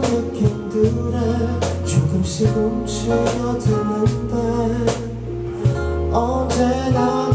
느낌들에 조금씩 움츠러드는데 언제나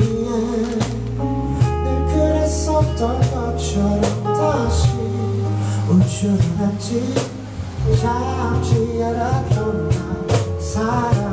위해 늘 그랬었던 것처럼 다시 올 줄 알았지 잠시 않았던 나 사랑.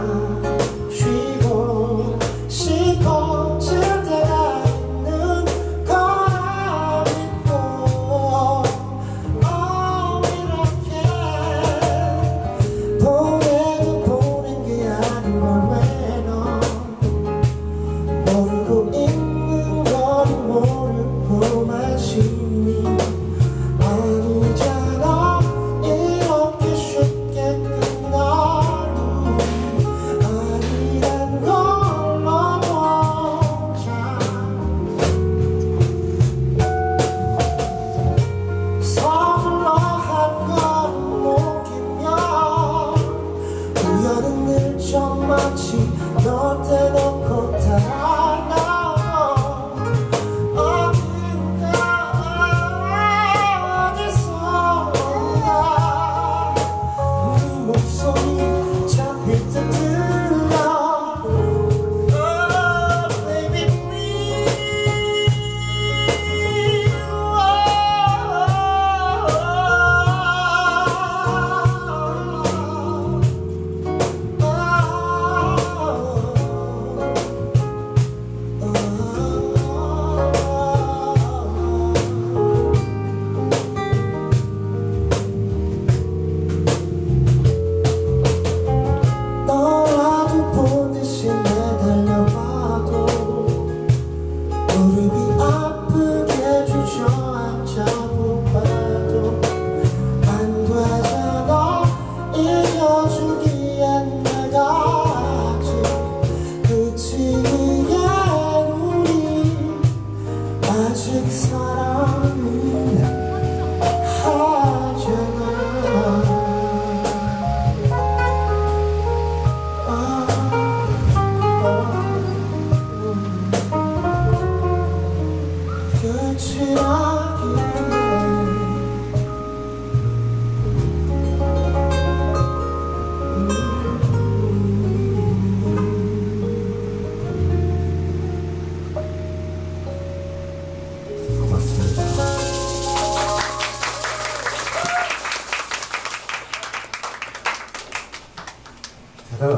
사랑은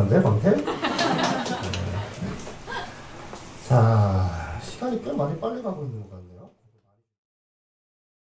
하는데 방태? 네. 자 시간이 꽤 많이 빨리 가고 있는 것 같아요.